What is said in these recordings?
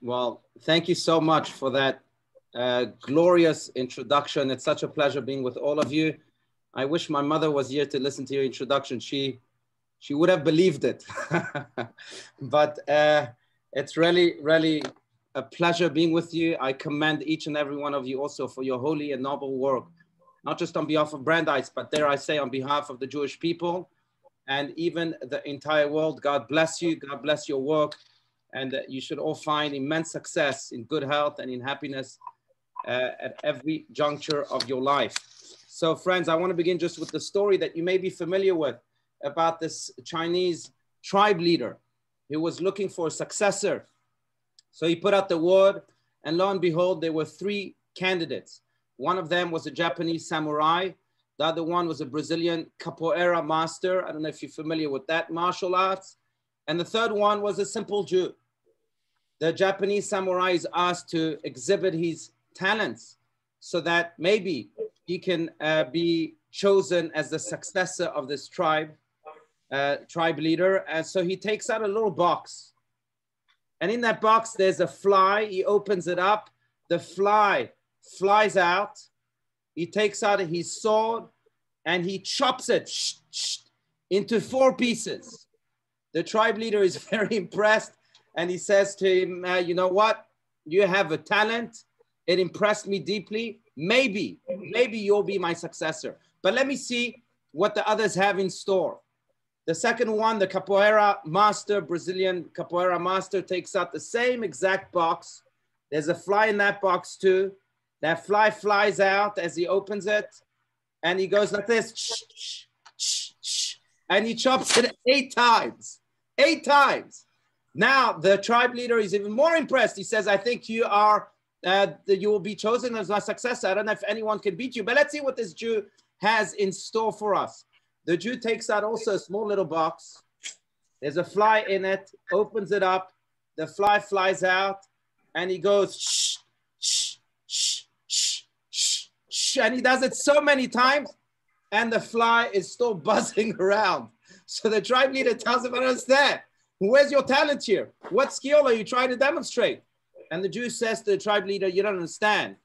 Well, thank you so much for that uh, glorious introduction. It's such a pleasure being with all of you. I wish my mother was here to listen to your introduction. She, she would have believed it. but uh, it's really, really a pleasure being with you. I commend each and every one of you also for your holy and noble work, not just on behalf of Brandeis, but dare I say on behalf of the Jewish people and even the entire world. God bless you. God bless your work. And uh, you should all find immense success in good health and in happiness uh, at every juncture of your life. So, friends, I want to begin just with the story that you may be familiar with about this Chinese tribe leader who was looking for a successor. So he put out the word, and lo and behold, there were three candidates. One of them was a Japanese samurai, the other one was a Brazilian capoeira master. I don't know if you're familiar with that martial arts. And the third one was a simple Jew. The Japanese samurai is asked to exhibit his talents so that maybe he can uh, be chosen as the successor of this tribe, uh, tribe leader. And so he takes out a little box. And in that box, there's a fly. He opens it up. The fly flies out he takes out his sword and he chops it into four pieces. The tribe leader is very impressed and he says to him, uh, You know what? You have a talent. It impressed me deeply. Maybe, maybe you'll be my successor. But let me see what the others have in store. The second one, the capoeira master, Brazilian capoeira master, takes out the same exact box. There's a fly in that box too. That fly flies out as he opens it and he goes like this, and he chops it eight times, eight times. Now the tribe leader is even more impressed. He says, I think you are, uh, you will be chosen as my successor. I don't know if anyone can beat you, but let's see what this Jew has in store for us. The Jew takes out also a small little box. There's a fly in it, opens it up. The fly flies out and he goes, shh, shh, shh, and he does it so many times, and the fly is still buzzing around. So the tribe leader tells him, I don't understand. Where's your talent here? What skill are you trying to demonstrate? And the Jew says to the tribe leader, You don't understand.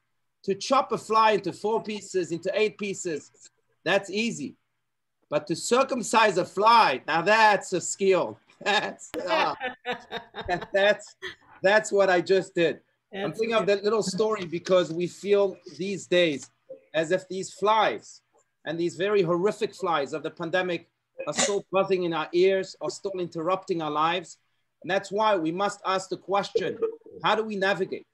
To chop a fly into four pieces, into eight pieces, that's easy. But to circumcise a fly, now that's a skill. That's, uh, that's, that's what I just did. That's I'm thinking of that little story because we feel these days as if these flies and these very horrific flies of the pandemic are still buzzing in our ears, are still interrupting our lives. And that's why we must ask the question how do we navigate?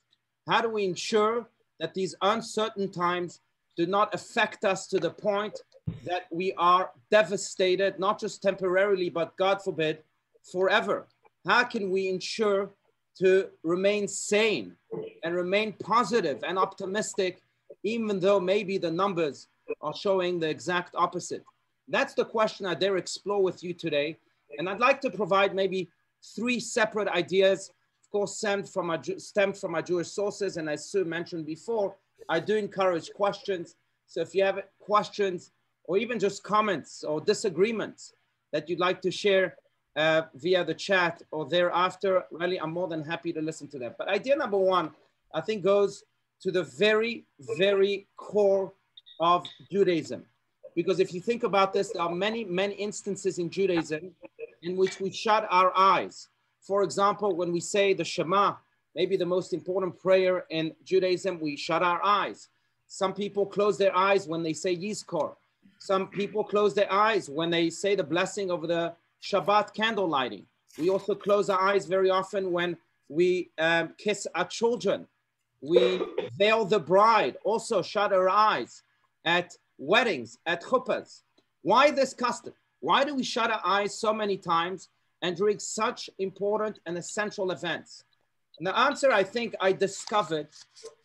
How do we ensure that these uncertain times do not affect us to the point that we are devastated, not just temporarily, but God forbid, forever? How can we ensure to remain sane and remain positive and optimistic even though maybe the numbers are showing the exact opposite? That's the question I dare explore with you today. And I'd like to provide maybe three separate ideas, of course, stemmed from my, stemmed from my Jewish sources. And as Sue mentioned before, I do encourage questions. So if you have questions or even just comments or disagreements that you'd like to share uh, via the chat or thereafter, really, I'm more than happy to listen to them. But idea number one, I think goes to the very, very core of Judaism. Because if you think about this, there are many, many instances in Judaism in which we shut our eyes. For example, when we say the Shema, maybe the most important prayer in Judaism, we shut our eyes. Some people close their eyes when they say Yizkor. Some people close their eyes when they say the blessing of the Shabbat candle lighting. We also close our eyes very often when we um, kiss our children we veil the bride, also shut our eyes at weddings, at chuppahs. Why this custom? Why do we shut our eyes so many times and during such important and essential events? And the answer I think I discovered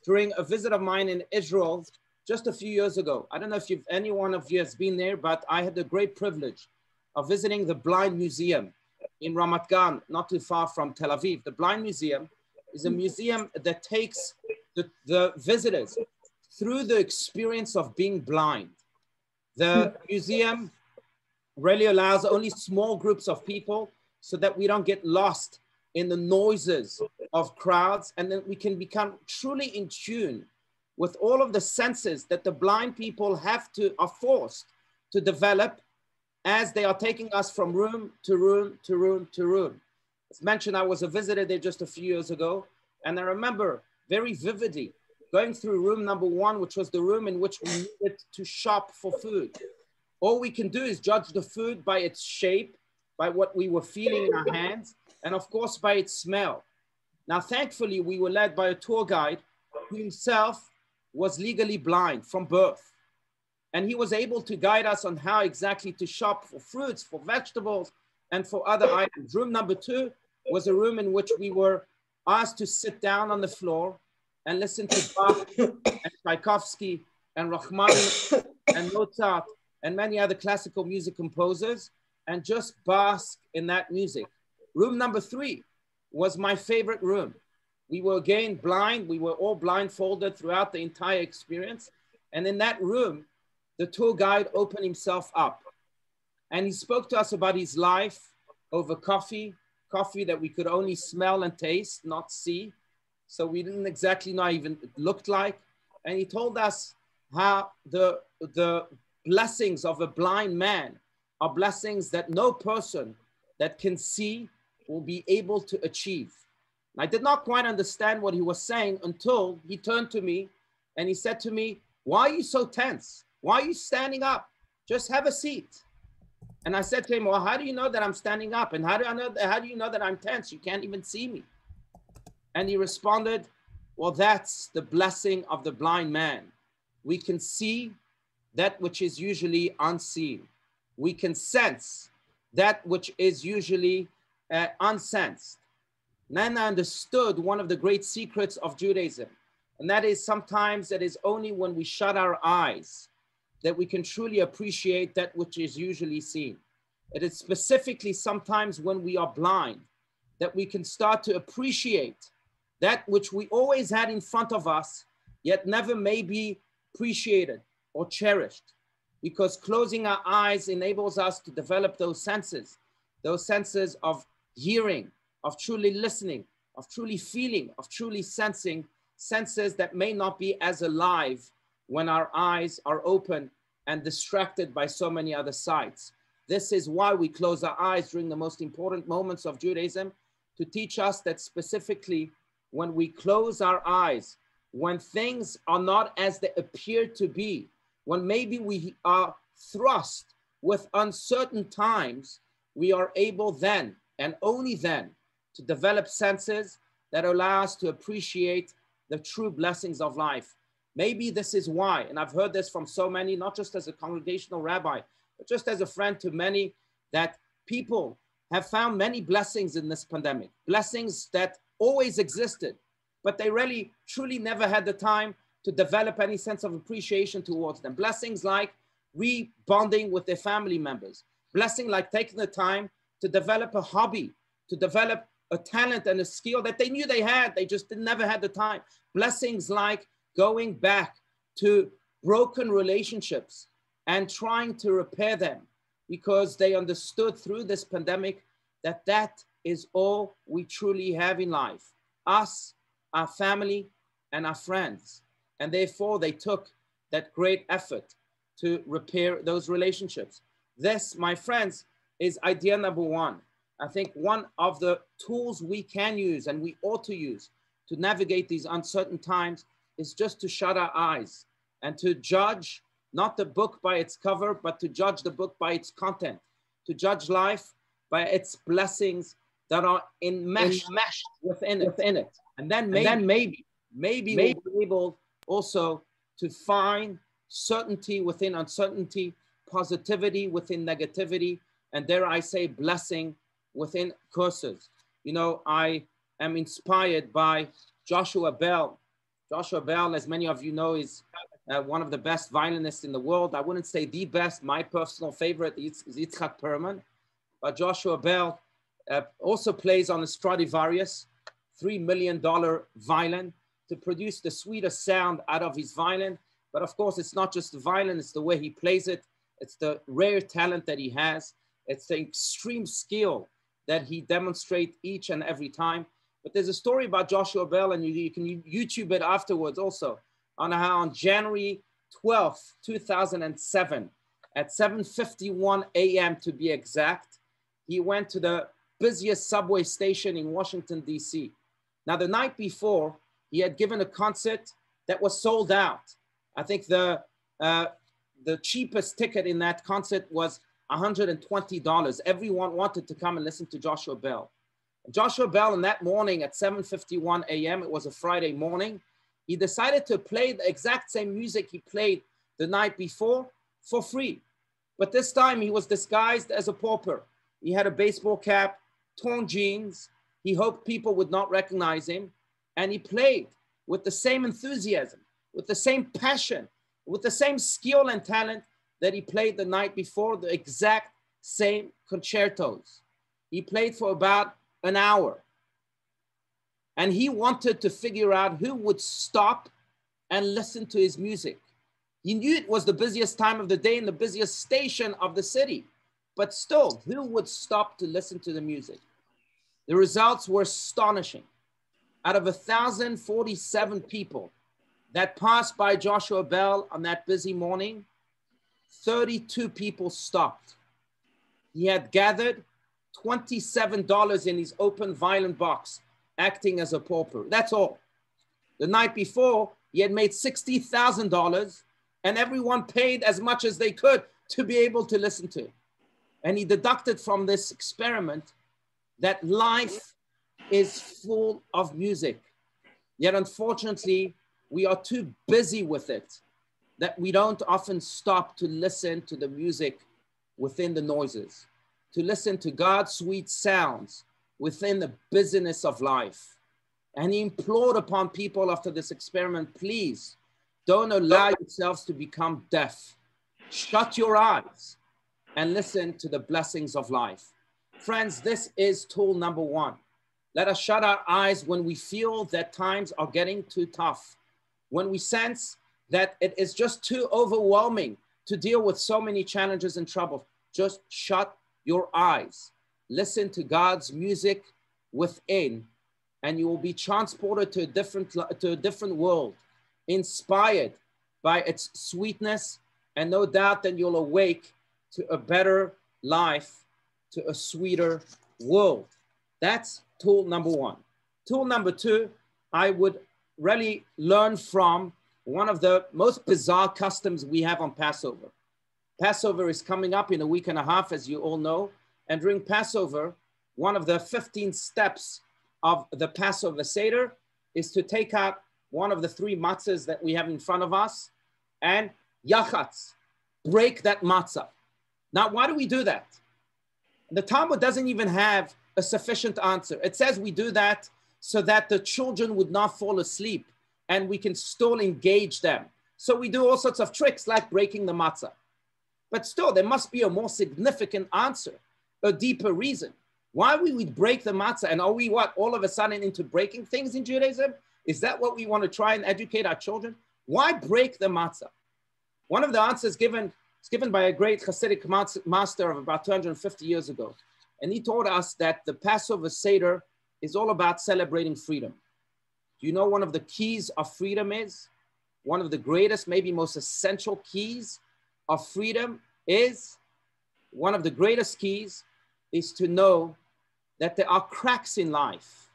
during a visit of mine in Israel just a few years ago. I don't know if any one of you has been there, but I had the great privilege of visiting the Blind Museum in Ramat Gan, not too far from Tel Aviv. The Blind Museum is a museum that takes the, the visitors through the experience of being blind. The hmm. museum really allows only small groups of people so that we don't get lost in the noises of crowds, and then we can become truly in tune with all of the senses that the blind people have to, are forced to develop as they are taking us from room to room to room to room. As mentioned, I was a visitor there just a few years ago, and I remember very vividly going through room number one, which was the room in which we needed to shop for food. All we can do is judge the food by its shape, by what we were feeling in our hands, and of course by its smell. Now, thankfully, we were led by a tour guide who himself was legally blind from birth. And he was able to guide us on how exactly to shop for fruits, for vegetables, and for other items. Room number two was a room in which we were asked to sit down on the floor and listen to Bach and Tchaikovsky and Rachmaninoff and Mozart and many other classical music composers and just bask in that music. Room number three was my favorite room. We were again blind. We were all blindfolded throughout the entire experience. And in that room, the tour guide opened himself up and he spoke to us about his life over coffee, coffee that we could only smell and taste, not see. So we didn't exactly know even it looked like. And he told us how the, the blessings of a blind man are blessings that no person that can see will be able to achieve. I did not quite understand what he was saying until he turned to me and he said to me, Why are you so tense? Why are you standing up? Just have a seat. And I said to him, Well, how do you know that I'm standing up? And how do I know that, how do you know that I'm tense? You can't even see me. And he responded, Well, that's the blessing of the blind man. We can see that which is usually unseen. We can sense that which is usually uh, unsensed. Nana understood one of the great secrets of Judaism, and that is sometimes it is only when we shut our eyes that we can truly appreciate that which is usually seen. It is specifically sometimes when we are blind that we can start to appreciate that which we always had in front of us, yet never may be appreciated or cherished. Because closing our eyes enables us to develop those senses, those senses of hearing, of truly listening, of truly feeling, of truly sensing, senses that may not be as alive when our eyes are open and distracted by so many other sights. This is why we close our eyes during the most important moments of Judaism to teach us that specifically when we close our eyes, when things are not as they appear to be, when maybe we are thrust with uncertain times, we are able then and only then to develop senses that allow us to appreciate the true blessings of life. Maybe this is why, and I've heard this from so many, not just as a congregational rabbi, but just as a friend to many, that people have found many blessings in this pandemic, blessings that always existed, but they really truly never had the time to develop any sense of appreciation towards them. Blessings like rebonding with their family members, blessing like taking the time to develop a hobby, to develop a talent and a skill that they knew they had, they just never had the time. Blessings like going back to broken relationships and trying to repair them because they understood through this pandemic that that is all we truly have in life us, our family, and our friends. And therefore, they took that great effort to repair those relationships. This, my friends, is idea number one. I think one of the tools we can use and we ought to use to navigate these uncertain times is just to shut our eyes and to judge not the book by its cover, but to judge the book by its content, to judge life by its blessings that are enmeshed, enmeshed within, it, within it. And then maybe, and then maybe, maybe, maybe we'll be able also to find certainty within uncertainty, positivity within negativity, and dare I say, blessing within curses. You know, I am inspired by Joshua Bell. Joshua Bell, as many of you know, is uh, one of the best violinists in the world. I wouldn't say the best. My personal favorite is, is Itzhak Perlman. But Joshua Bell uh, also plays on a Stradivarius, $3 million violin to produce the sweetest sound out of his violin. But of course, it's not just the violin, it's the way he plays it. It's the rare talent that he has. It's the extreme skill that he demonstrates each and every time. But there's a story about Joshua Bell, and you, you can YouTube it afterwards also, on how on January 12th, 2007, at 7.51 a.m. to be exact, he went to the busiest subway station in Washington, D.C. Now, the night before, he had given a concert that was sold out. I think the, uh, the cheapest ticket in that concert was $120. Everyone wanted to come and listen to Joshua Bell. Joshua Bell, in that morning at 7.51 a.m., it was a Friday morning, he decided to play the exact same music he played the night before for free. But this time he was disguised as a pauper. He had a baseball cap, torn jeans. He hoped people would not recognize him. And he played with the same enthusiasm, with the same passion, with the same skill and talent that he played the night before, the exact same concertos. He played for about an hour. And he wanted to figure out who would stop and listen to his music. He knew it was the busiest time of the day and the busiest station of the city. But still, who would stop to listen to the music? The results were astonishing. Out of 1,047 people that passed by Joshua Bell on that busy morning, 32 people stopped. He had gathered $27 in his open violent box, acting as a pauper. That's all. The night before, he had made $60,000 and everyone paid as much as they could to be able to listen to. And he deducted from this experiment that life is full of music. Yet, unfortunately, we are too busy with it that we don't often stop to listen to the music within the noises, to listen to God's sweet sounds within the busyness of life. And he implored upon people after this experiment, please don't allow yourselves to become deaf. Shut your eyes and listen to the blessings of life. Friends, this is tool number one. Let us shut our eyes when we feel that times are getting too tough, when we sense that it is just too overwhelming to deal with so many challenges and troubles. Just shut your eyes. Listen to God's music within, and you will be transported to a different, to a different world, inspired by its sweetness, and no doubt that you'll awake to a better life, to a sweeter world. That's tool number one. Tool number two, I would really learn from one of the most bizarre customs we have on Passover. Passover is coming up in a week and a half, as you all know. And during Passover, one of the 15 steps of the Passover Seder is to take out one of the three matzahs that we have in front of us and yachatz, break that matzah. Now, why do we do that? The Talmud doesn't even have a sufficient answer. It says we do that so that the children would not fall asleep and we can still engage them. So we do all sorts of tricks like breaking the matzah. But still, there must be a more significant answer, a deeper reason. Why we would break the matzah and are we what all of a sudden into breaking things in Judaism? Is that what we want to try and educate our children? Why break the matzah? One of the answers given is given by a great Hasidic master of about 250 years ago. And he taught us that the Passover Seder is all about celebrating freedom. Do you know one of the keys of freedom is? One of the greatest, maybe most essential keys of freedom is one of the greatest keys is to know that there are cracks in life.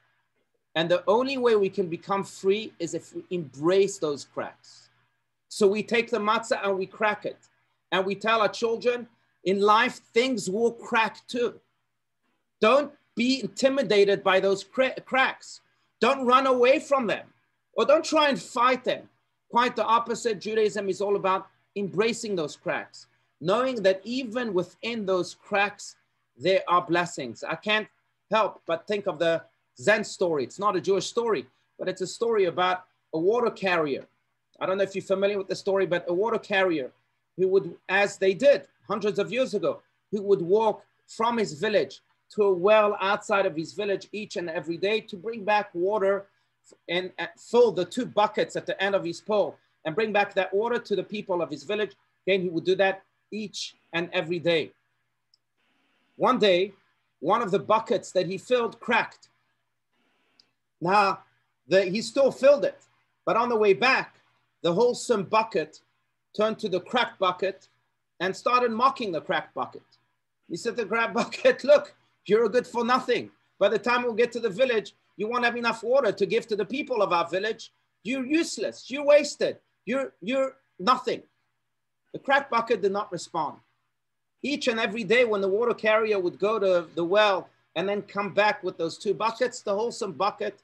And the only way we can become free is if we embrace those cracks. So we take the matzah and we crack it. And we tell our children in life, things will crack too. Don't be intimidated by those cra- cracks. Don't run away from them or don't try and fight them. Quite the opposite. Judaism is all about embracing those cracks, knowing that even within those cracks, there are blessings. I can't help but think of the Zen story. It's not a Jewish story, but it's a story about a water carrier. I don't know if you're familiar with the story, but a water carrier who would, as they did hundreds of years ago, he would walk from his village to a well outside of his village each and every day to bring back water and fill the two buckets at the end of his pole and bring back that water to the people of his village. Again, he would do that each and every day. One day, one of the buckets that he filled cracked. Now, the, he still filled it, but on the way back, the wholesome bucket turned to the cracked bucket and started mocking the cracked bucket. He said to the cracked bucket, Look, you're good for nothing. By the time we'll get to the village, you won't have enough water to give to the people of our village. You're useless. You're wasted. You're, you're nothing. The cracked bucket did not respond. Each and every day, when the water carrier would go to the well and then come back with those two buckets, the wholesome bucket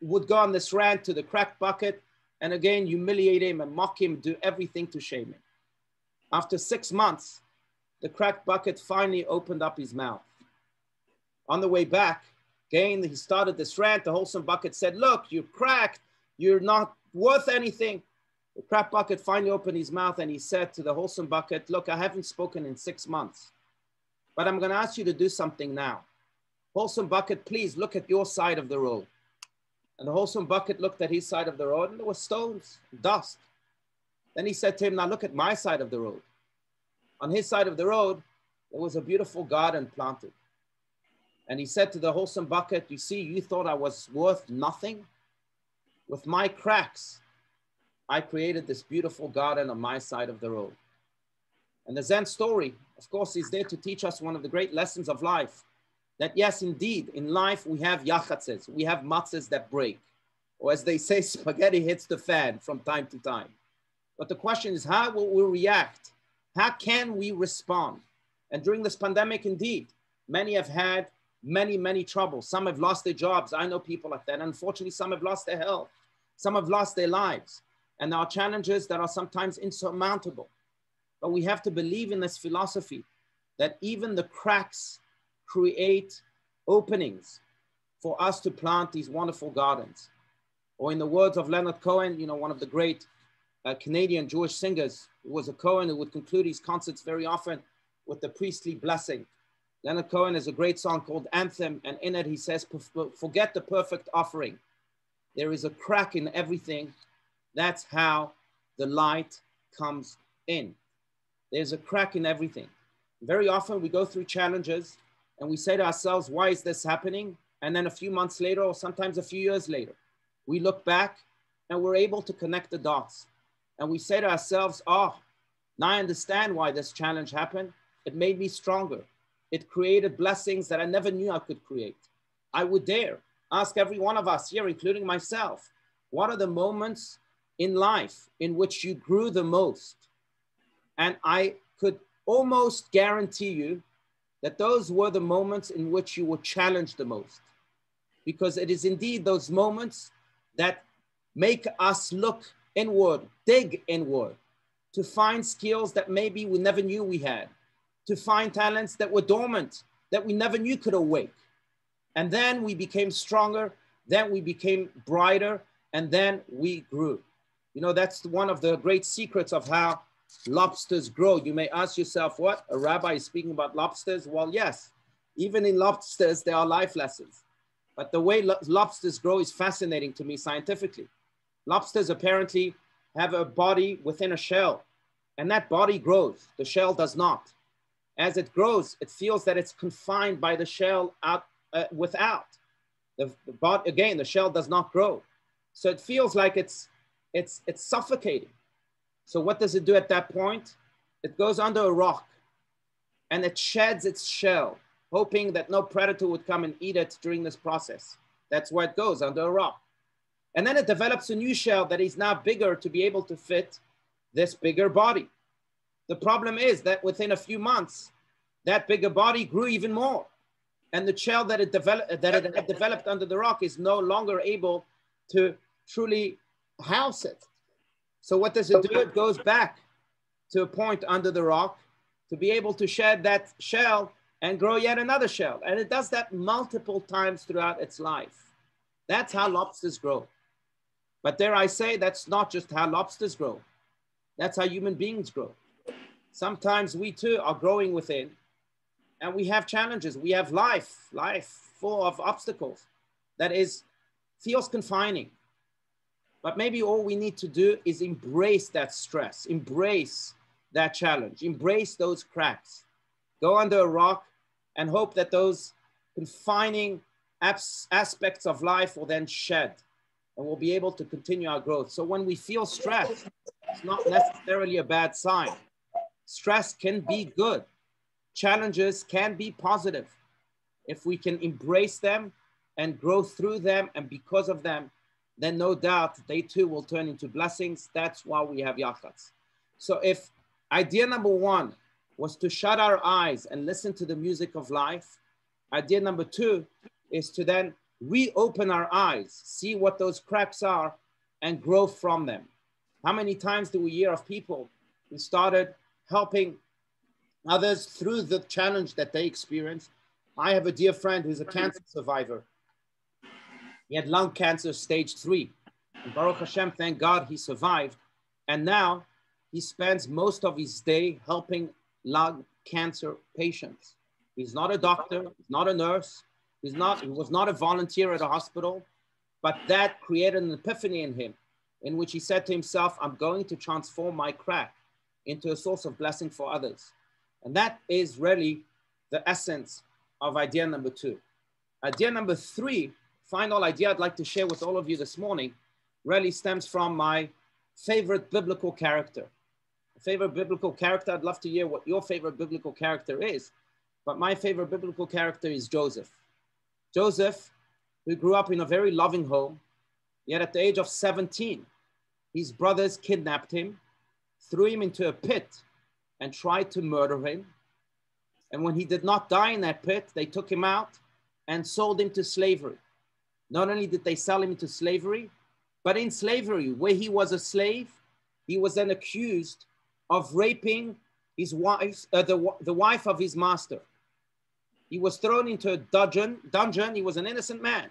would go on this rant to the cracked bucket and again humiliate him and mock him, do everything to shame him. After six months, the cracked bucket finally opened up his mouth. On the way back, again, he started this rant. The wholesome bucket said, Look, you're cracked. You're not worth anything. The cracked bucket finally opened his mouth and he said to the wholesome bucket, Look, I haven't spoken in six months, but I'm going to ask you to do something now. Wholesome bucket, please look at your side of the road. And the wholesome bucket looked at his side of the road and there were stones, dust. Then he said to him, Now look at my side of the road. On his side of the road, there was a beautiful garden planted. And he said to the wholesome bucket, You see, you thought I was worth nothing? With my cracks, I created this beautiful garden on my side of the road. And the Zen story, of course, is there to teach us one of the great lessons of life that yes, indeed, in life we have yachatzes, we have matzahs that break, or as they say, spaghetti hits the fan from time to time. But the question is, how will we react? How can we respond? And during this pandemic, indeed, many have had many, many troubles. Some have lost their jobs. I know people like that. Unfortunately, some have lost their health. Some have lost their lives. And there are challenges that are sometimes insurmountable. But we have to believe in this philosophy that even the cracks create openings for us to plant these wonderful gardens. Or in the words of Leonard Cohen, you know, one of the great uh, Canadian Jewish singers, who was a Cohen who would conclude his concerts very often with the priestly blessing. Leonard Cohen has a great song called Anthem, and in it he says, forget the perfect offering. There is a crack in everything. That's how the light comes in. There's a crack in everything. Very often we go through challenges and we say to ourselves, why is this happening? And then a few months later, or sometimes a few years later, we look back and we're able to connect the dots. And we say to ourselves, oh, now I understand why this challenge happened. It made me stronger. It created blessings that I never knew I could create. I would dare ask every one of us here, including myself, what are the moments in life in which you grew the most? And I could almost guarantee you that those were the moments in which you were challenged the most. Because it is indeed those moments that make us look inward, dig inward, to find skills that maybe we never knew we had, to find talents that were dormant, that we never knew could awake. And then we became stronger, then we became brighter, and then we grew. You know, that's one of the great secrets of how lobsters grow. You may ask yourself, what? A rabbi is speaking about lobsters? Well, yes. Even in lobsters, there are life lessons. But the way lo lobsters grow is fascinating to me scientifically. Lobsters apparently have a body within a shell, and that body grows. The shell does not. As it grows, it feels that it's confined by the shell out uh, without. The, the body, again, the shell does not grow. So it feels like it's, it's, it's suffocating. So what does it do at that point? It goes under a rock and it sheds its shell, hoping that no predator would come and eat it during this process. That's where it goes under a rock. And then it develops a new shell that is now bigger to be able to fit this bigger body. The problem is that within a few months, that bigger body grew even more. And the shell that it, developed, that it had developed under the rock is no longer able to truly house it. So what does it do? It goes back to a point under the rock to be able to shed that shell and grow yet another shell. And it does that multiple times throughout its life. That's how lobsters grow. But dare I say, that's not just how lobsters grow. That's how human beings grow. Sometimes we too are growing within and we have challenges. We have life, life full of obstacles that is feels confining. But maybe all we need to do is embrace that stress, embrace that challenge, embrace those cracks, go under a rock and hope that those confining aspects of life will then shed and we'll be able to continue our growth. So when we feel stress, it's not necessarily a bad sign. Stress can be good. Challenges can be positive. If we can embrace them and grow through them and because of them, then no doubt they too will turn into blessings. That's why we have yachats. So if idea number one was to shut our eyes and listen to the music of life, idea number two is to then reopen our eyes, see what those cracks are, and grow from them. How many times do we hear of people who started helping others through the challenge that they experienced? I have a dear friend who's a cancer survivor. He had lung cancer stage three. And Baruch Hashem, thank God he survived. And now he spends most of his day helping lung cancer patients. He's not a doctor, he's not a nurse, He's not, he was not a volunteer at a hospital, but that created an epiphany in him in which he said to himself, I'm going to transform my crack into a source of blessing for others. And that is really the essence of idea number two. Idea number three, final idea I'd like to share with all of you this morning, really stems from my favorite biblical character. favorite biblical character, I'd love to hear what your favorite biblical character is, but my favorite biblical character is Joseph. Joseph, who grew up in a very loving home, yet at the age of 17, his brothers kidnapped him, threw him into a pit, and tried to murder him. And when he did not die in that pit, they took him out and sold him to slavery. Not only did they sell him into slavery, but in slavery, where he was a slave, he was then accused of raping his wife, uh, the, the wife of his master. He was thrown into a dungeon. Dungeon. He was an innocent man,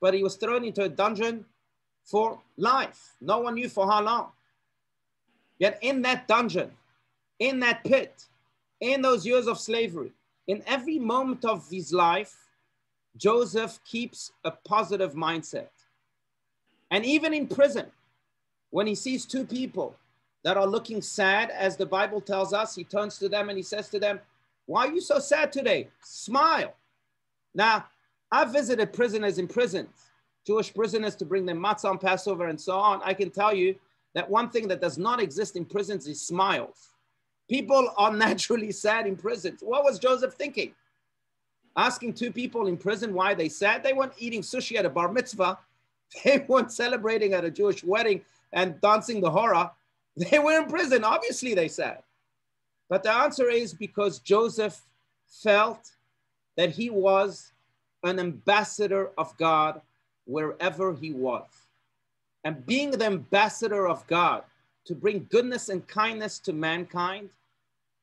but he was thrown into a dungeon for life. No one knew for how long. Yet in that dungeon, in that pit, in those years of slavery, in every moment of his life, Joseph keeps a positive mindset. And even in prison, when he sees two people that are looking sad, as the Bible tells us, he turns to them and he says to them, why are you so sad today? Smile. Now, I visited prisoners in prisons, Jewish prisoners to bring them matzah on Passover and so on. I can tell you that one thing that does not exist in prisons is smiles. People are naturally sad in prisons. What was Joseph thinking? Asking two people in prison why they sad? They weren't eating sushi at a bar mitzvah. They weren't celebrating at a Jewish wedding and dancing the hora. They were in prison. Obviously, they said. But the answer is because Joseph felt that he was an ambassador of God wherever he was. And being the ambassador of God to bring goodness and kindness to mankind,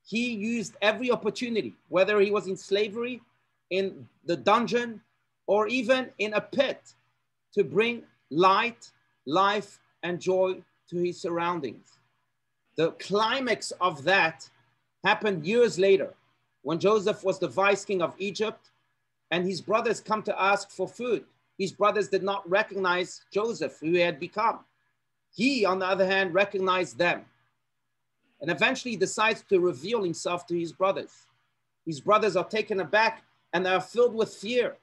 he used every opportunity, whether he was in slavery, in the dungeon, or even in a pit, to bring light, life, and joy to his surroundings. The climax of that happened years later when Joseph was the vice king of Egypt and his brothers come to ask for food. His brothers did not recognize Joseph, who he had become. He, on the other hand, recognized them and eventually decides to reveal himself to his brothers. His brothers are taken aback and they are filled with fear.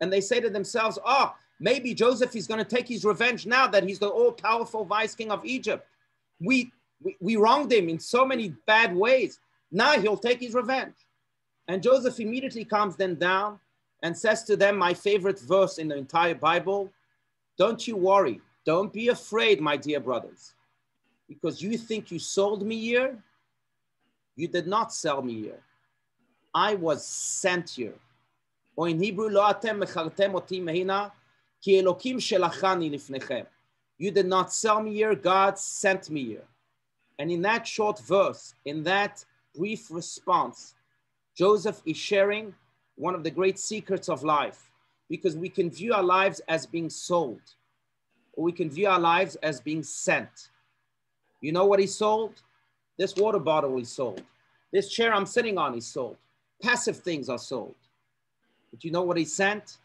And they say to themselves, Oh, maybe Joseph is going to take his revenge now that he's the all powerful vice king of Egypt. We, we, we wronged him in so many bad ways. Now he'll take his revenge. And Joseph immediately calms them down and says to them, my favorite verse in the entire Bible Don't you worry. Don't be afraid, my dear brothers, because you think you sold me here. You did not sell me here. I was sent here. Or in Hebrew, lo atem mechartem oti mehina, ki elokim shelachani lifnechem. You did not sell me here, God sent me here. And in that short verse, in that brief response, Joseph is sharing one of the great secrets of life because we can view our lives as being sold or we can view our lives as being sent. You know what he sold? This water bottle he sold. This chair I'm sitting on he sold. Passive things are sold. But you know what he sent?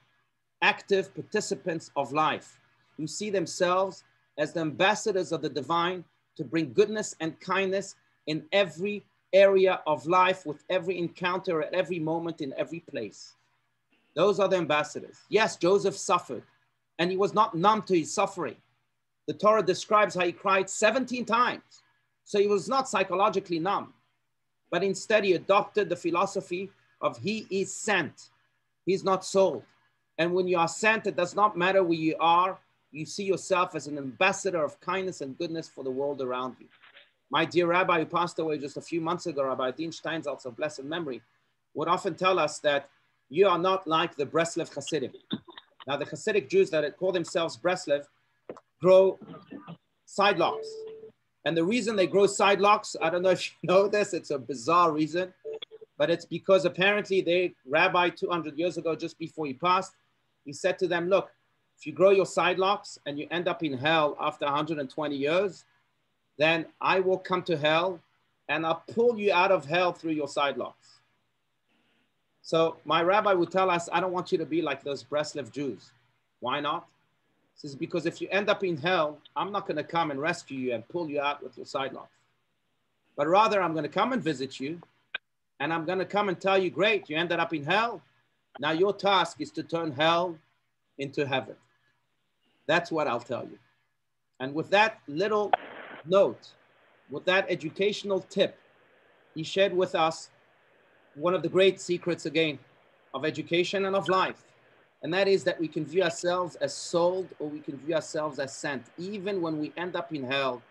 Active participants of life who see themselves as the ambassadors of the divine to bring goodness and kindness in every area of life with every encounter at every moment in every place. Those are the ambassadors. Yes, Joseph suffered, and he was not numb to his suffering. The Torah describes how he cried 17 times. So he was not psychologically numb, but instead he adopted the philosophy of he is sent. He's not sold. And when you are sent, it does not matter where you are. You see yourself as an ambassador of kindness and goodness for the world around you. My dear rabbi who passed away just a few months ago, Rabbi Adin Steinsaltz of blessed memory, would often tell us that you are not like the Breslev Hasidim. Now, the Hasidic Jews that call themselves Breslev grow side locks. And the reason they grow side locks, I don't know if you know this, it's a bizarre reason, but it's because apparently they, rabbi 200 years ago, just before he passed, he said to them, look, if you grow your side locks and you end up in hell after 120 years, then I will come to hell and I'll pull you out of hell through your side locks. So my rabbi would tell us, I don't want you to be like those Breslev Jews. Why not? He says, because if you end up in hell, I'm not going to come and rescue you and pull you out with your side locks. But rather, I'm going to come and visit you and I'm going to come and tell you, great, you ended up in hell. Now your task is to turn hell into heaven. That's what I'll tell you. And with that little note, with that educational tip, he shared with us one of the great secrets again of education and of life. And that is that we can view ourselves as sold or we can view ourselves as sent. Even when we end up in hell,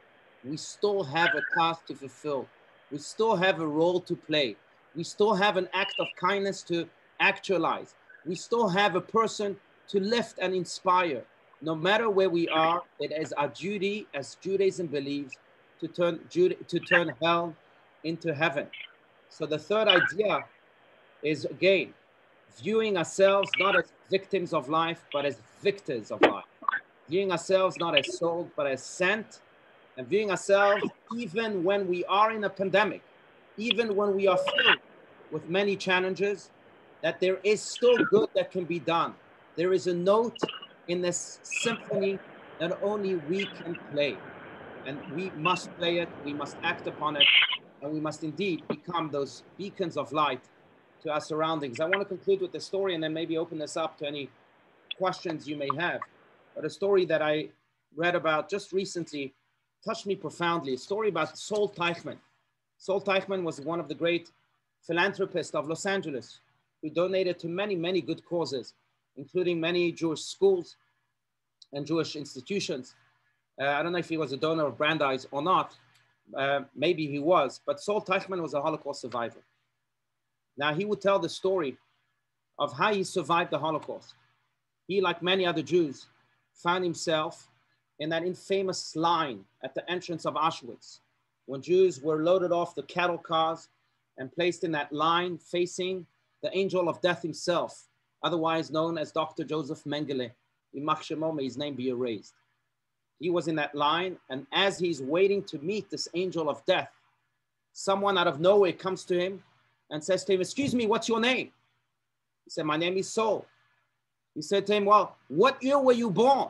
we still have a task to fulfill. We still have a role to play. We still have an act of kindness to actualize. We still have a person to lift and inspire. No matter where we are, it is our duty as Judaism believes to turn, to turn hell into heaven. So the third idea is again, viewing ourselves not as victims of life, but as victors of life. Viewing ourselves not as sold, but as sent, and viewing ourselves even when we are in a pandemic, even when we are filled with many challenges, that there is still good that can be done. There is a note in this symphony that only we can play. And we must play it, we must act upon it, and we must indeed become those beacons of light to our surroundings. I want to conclude with the story and then maybe open this up to any questions you may have. But a story that I read about just recently touched me profoundly. A story about Sol Teichman. Sol Teichman was one of the great philanthropists of Los Angeles who donated to many, many good causes, including many Jewish schools and Jewish institutions. Uh, I don't know if he was a donor of Brandeis or not, uh, maybe he was, but Sol Teichman was a Holocaust survivor. Now he would tell the story of how he survived the Holocaust. He, like many other Jews, found himself in that infamous line at the entrance of Auschwitz when Jews were loaded off the cattle cars and placed in that line facing the angel of death himself, otherwise known as Dr. Joseph Mengele. In may his name be erased he was in that line. And as he's waiting to meet this angel of death, someone out of nowhere comes to him and says to him, Excuse me, what's your name? He said, My name is Sol. He said to him, Well, what year were you born?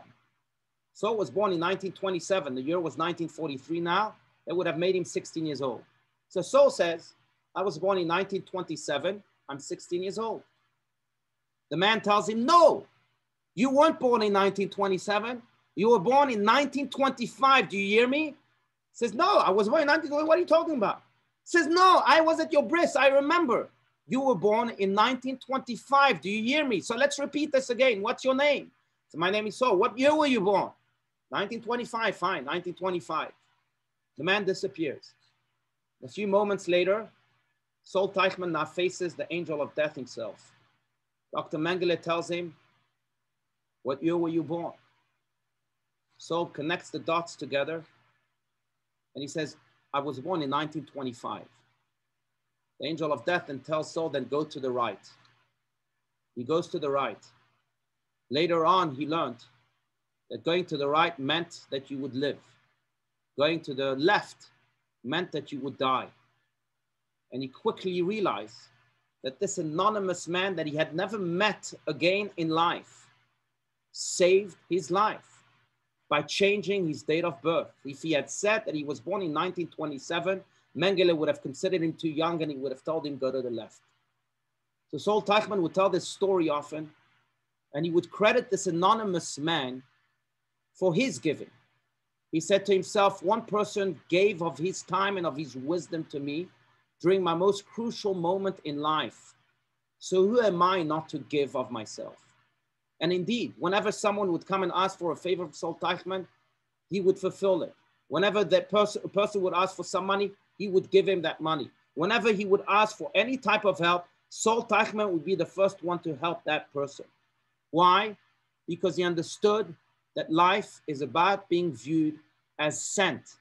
Sol was born in 1927. The year was 1943 now. That would have made him 16 years old. So Sol says, I was born in 1927. I'm 16 years old. The man tells him, No, you weren't born in 1927. You were born in 1925. Do you hear me? Says, no, I was born in 1925. What are you talking about? Says, no, I was at your bris. I remember. You were born in 1925. Do you hear me? So let's repeat this again. What's your name? So my name is So. What year were you born? 1925. Fine, 1925. The man disappears. A few moments later, Sol Teichman now faces the angel of death himself. Dr. Mengele tells him, What year were you born? Sol connects the dots together and he says, I was born in 1925. The angel of death then tells Sol, then go to the right. He goes to the right. Later on, he learned that going to the right meant that you would live. Going to the left meant that you would die. And he quickly realized that this anonymous man that he had never met again in life saved his life by changing his date of birth. If he had said that he was born in 1927, Mengele would have considered him too young and he would have told him, go to the left. So Sol Teichman would tell this story often, and he would credit this anonymous man for his giving. He said to himself, One person gave of his time and of his wisdom to me during my most crucial moment in life. So who am I not to give of myself? And indeed, whenever someone would come and ask for a favor of Sol Teichman, he would fulfill it. Whenever that person, person would ask for some money, he would give him that money. Whenever he would ask for any type of help, Sol Teichman would be the first one to help that person. Why? Because he understood that life is about being viewed as sent.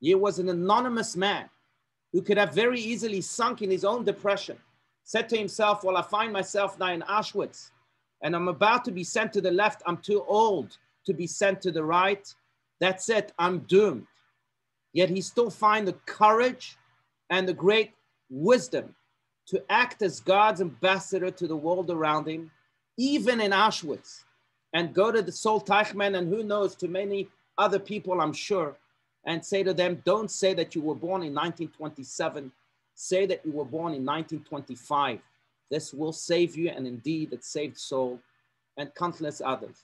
He was an anonymous man who could have very easily sunk in his own depression, said to himself, Well, I find myself now in Auschwitz and I'm about to be sent to the left. I'm too old to be sent to the right. That's it, I'm doomed. Yet he still find the courage and the great wisdom to act as God's ambassador to the world around him, even in Auschwitz and go to the Sol Teichman and who knows to many other people, I'm sure, and say to them, don't say that you were born in 1927. Say that you were born in 1925. This will save you, and indeed it saved Sol and countless others.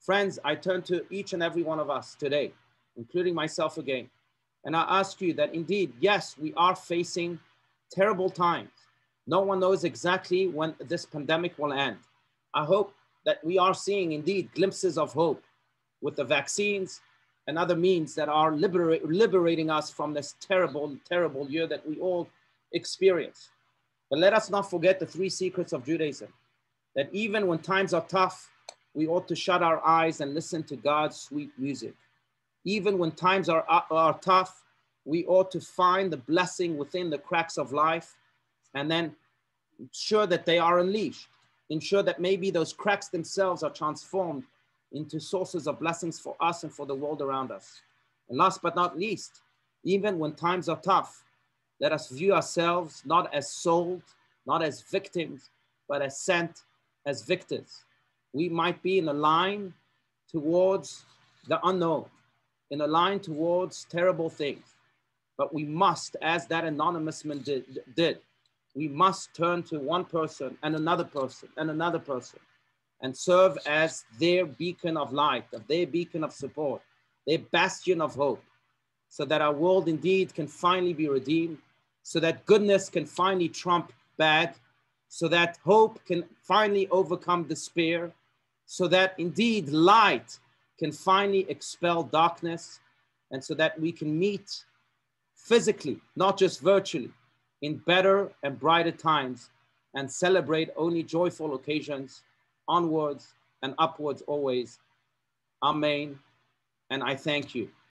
Friends, I turn to each and every one of us today, including myself again, and I ask you that indeed, yes, we are facing terrible times. No one knows exactly when this pandemic will end. I hope that we are seeing indeed glimpses of hope with the vaccines and other means that are liberate, liberating us from this terrible, terrible year that we all experience. But let us not forget the three secrets of Judaism that even when times are tough, we ought to shut our eyes and listen to God's sweet music. Even when times are, are tough, we ought to find the blessing within the cracks of life and then ensure that they are unleashed ensure that maybe those cracks themselves are transformed into sources of blessings for us and for the world around us. And last but not least, even when times are tough, let us view ourselves not as sold, not as victims, but as sent as victors. We might be in a line towards the unknown, in a line towards terrible things, but we must, as that anonymous man did, did we must turn to one person and another person and another person and serve as their beacon of light, of their beacon of support, their bastion of hope, so that our world indeed can finally be redeemed, so that goodness can finally trump bad, so that hope can finally overcome despair, so that indeed light can finally expel darkness, and so that we can meet physically, not just virtually, in better and brighter times and celebrate only joyful occasions, onwards and upwards always. Amen. And I thank you.